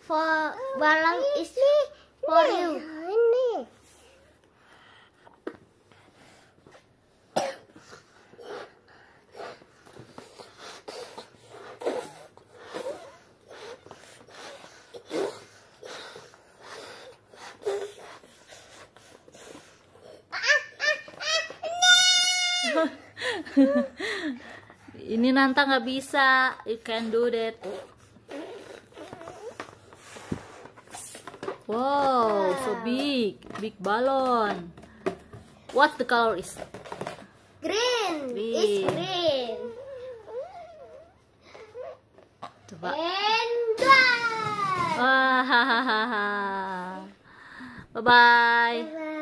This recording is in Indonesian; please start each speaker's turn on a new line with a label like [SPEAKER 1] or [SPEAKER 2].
[SPEAKER 1] for balloon is for you.
[SPEAKER 2] Ini.
[SPEAKER 3] Ini Nanta nggak bisa. You can do that. Wow, so big, big balloon. What the color is?
[SPEAKER 1] Green
[SPEAKER 3] Green.
[SPEAKER 1] green.
[SPEAKER 3] Coba.
[SPEAKER 1] And.
[SPEAKER 3] Wah, hahaha. Bye bye.
[SPEAKER 1] Bye.